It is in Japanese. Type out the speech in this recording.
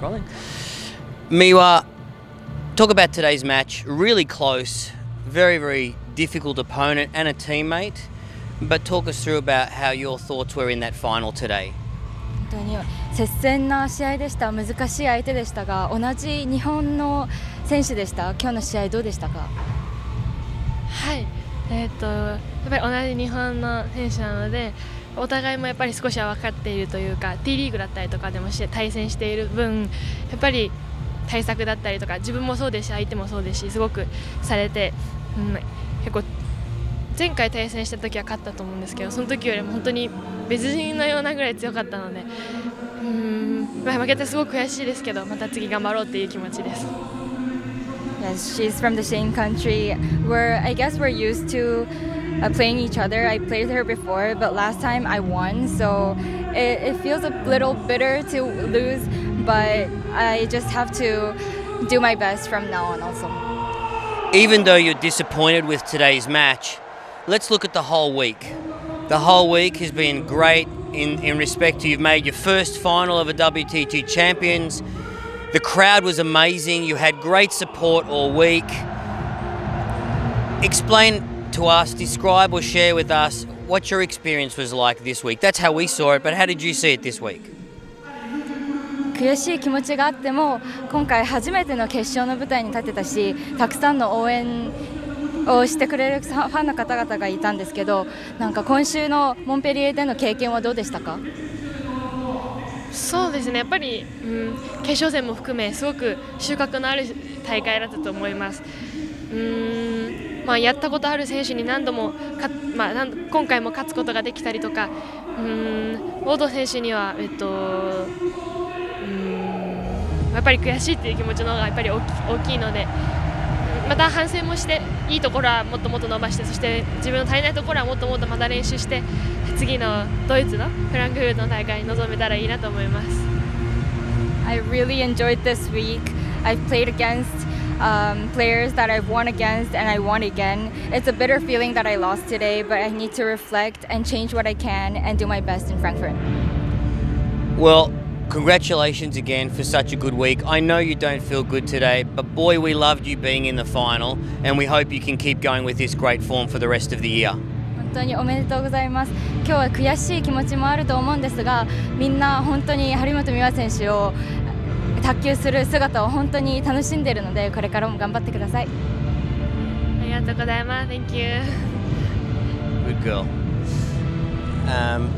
Rolling. Miwa, talk about today's match. Really close, very, very difficult opponent and a teammate. But talk us through about how your thoughts were in that final today. 本当に接戦な試合でした難しい相手でしたが同じ日本の選手でした今日の試合どうでしたかはいえー、とやっぱり同じ日本の選手なのでお互いもやっぱり少しは分かっているというか T リーグだったりとかでもして対戦している分やっぱり対策だったりとか自分もそうですし相手もそうですしすごくされて、うん、結構前回対戦した時は勝ったと思うんですけどその時よりも本当に別人のようなぐらい強かったのでうん負けてすごく悔しいですけどまた次頑張ろうっていう気持ちです。Yes, she's from the same country. Where I guess we're used to uh, playing each other. I played her before, but last time I won, so it, it feels a little bitter to lose. But I just have to do my best from now on, also. Even though you're disappointed with today's match, let's look at the whole week. The whole week has been great in, in respect to you've made your first final of a WTT Champions. The crowd was amazing. You had great support all week. Explain to us, describe or share with us what your experience was like this week. That's how we saw it, but how did you see it this week? 悔しい気持ちがあっても今回初めての決勝の舞台に立てたしたくさんの応援をしてくれるファンの方々がいたんですけどなんか今週のモンペリエでの経験はどうでしたか？そうですねやっぱり、うん、決勝戦も含めすごく収穫のある大会だったと思います。うんまあ、やったことある選手に何度もか、まあ、今回も勝つことができたりとかうんウォード選手には、えっと、うんやっぱり悔しいっていう気持ちの方がやっぱり大きいのでまた反省もしていいところはもっともっと伸ばしてそして自分の足りないところはもっともっとまた練習して次のドイツのフランクフルトの大会に臨めたらいいなと思います。I really enjoyed this week. I've played against um, players that I've won against and I won again. It's a bitter feeling that I lost today, but I need to reflect and change what I can and do my best in Frankfurt. Well, Congratulations again for such a good week. I know you don't feel good today, but boy, we loved you being in the final, and we hope you can keep going with this great form for the rest of the year. 本当におめでとうございます。今日は悔しい気持ちもあると思うんですが、みんな本当に張本美和選手を 卓球する姿を本当に楽しんでいるので、これからも頑張ってください。ありがとうございます。Thank you. Good girl. Um,